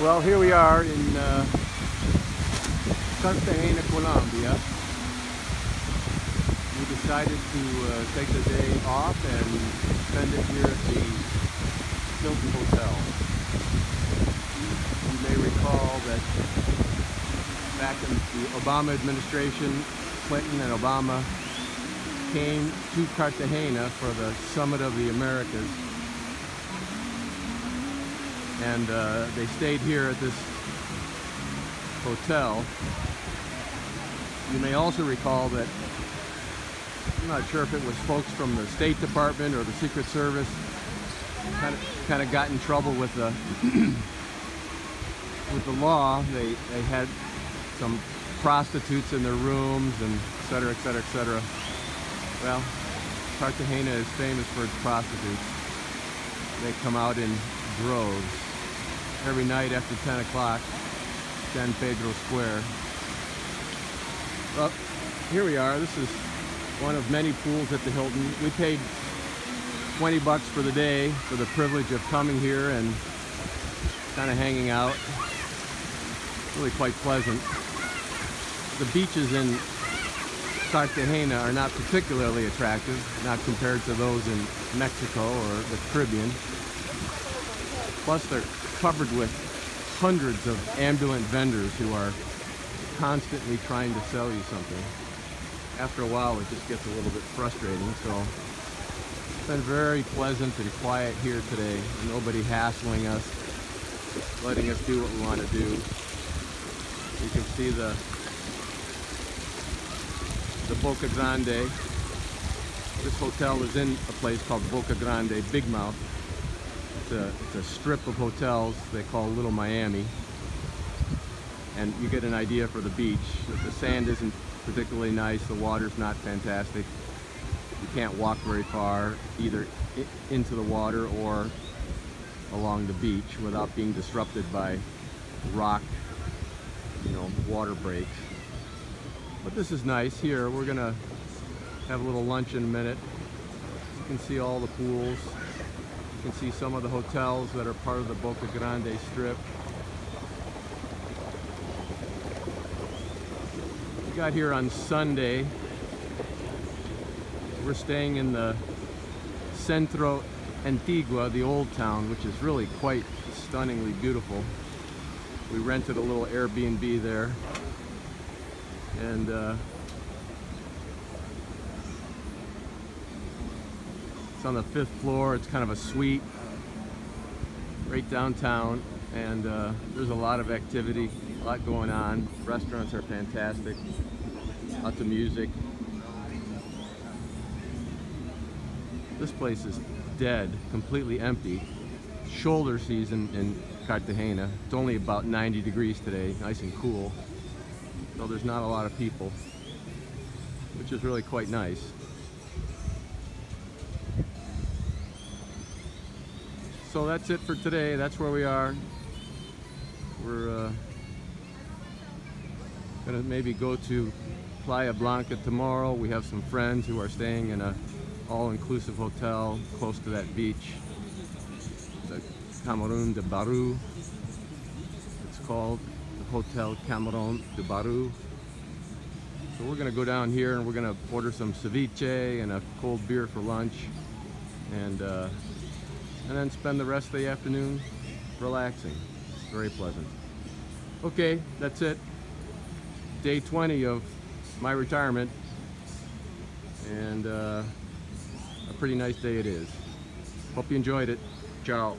Well, here we are in uh, Cartagena, Colombia. We decided to uh, take the day off and spend it here at the Hilton Hotel. You may recall that back in the Obama administration, Clinton and Obama came to Cartagena for the Summit of the Americas and uh, they stayed here at this hotel. You may also recall that I'm not sure if it was folks from the State Department or the Secret Service kind of kind of got in trouble with the with the law. They they had some prostitutes in their rooms and et cetera, et cetera, et cetera. Well, Cartagena is famous for its prostitutes. They come out in droves every night after 10 o'clock, San Pedro Square. Well, here we are. This is one of many pools at the Hilton. We paid 20 bucks for the day for the privilege of coming here and kind of hanging out. Really quite pleasant. The beaches in Cartagena are not particularly attractive, not compared to those in Mexico or the Caribbean. Plus they're covered with hundreds of ambulant vendors who are constantly trying to sell you something. After a while, it just gets a little bit frustrating. So it's been very pleasant and quiet here today. Nobody hassling us, letting us do what we want to do. You can see the the Boca Grande. This hotel is in a place called Boca Grande, Big Mouth. It's a, it's a strip of hotels they call Little Miami. And you get an idea for the beach. The sand isn't particularly nice, the water's not fantastic. You can't walk very far either into the water or along the beach without being disrupted by rock, you know, water breaks. But this is nice. Here, we're gonna have a little lunch in a minute. You can see all the pools. You can see some of the hotels that are part of the Boca Grande Strip. We got here on Sunday. We're staying in the Centro Antigua, the old town, which is really quite stunningly beautiful. We rented a little Airbnb there. And uh, It's on the fifth floor. It's kind of a suite right downtown and uh, there's a lot of activity, a lot going on. Restaurants are fantastic, lots of music. This place is dead, completely empty. Shoulder season in Cartagena. It's only about 90 degrees today, nice and cool. So there's not a lot of people, which is really quite nice. So that's it for today. That's where we are. We're uh, gonna maybe go to Playa Blanca tomorrow. We have some friends who are staying in a all-inclusive hotel close to that beach. The Cameron de Baru. It's called the Hotel Cameron de Baru. So we're gonna go down here and we're gonna order some ceviche and a cold beer for lunch. And uh, and then spend the rest of the afternoon relaxing. It's Very pleasant. Okay, that's it. Day 20 of my retirement. And uh, a pretty nice day it is. Hope you enjoyed it. Ciao.